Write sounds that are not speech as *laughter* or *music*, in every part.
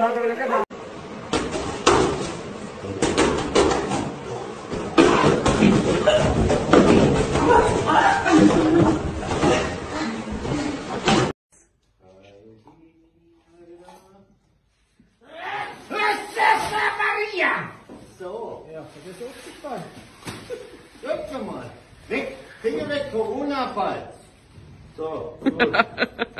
mal! Weg, Finger weg, Corona-Fall. So, gut. *laughs*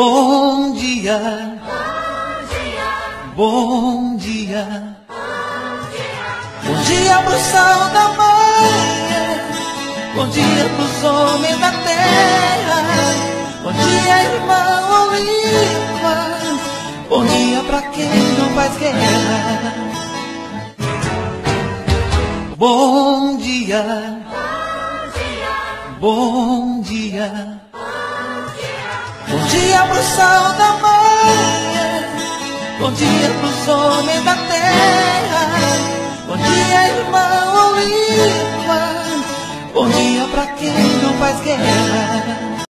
Bom dia. Bom dia. Bom dia. Bom dia pro sol da manhã. Bom dia pros homens da terra. Bom dia, irmão ou irmã. Bom dia pra quem não faz guerra. Bom dia. Bom dia. Bom dia. Bom dia pro sol da manhã, bom dia pros homens da terra, bom dia irmão ou irmã, bom dia pra quem não faz guerra.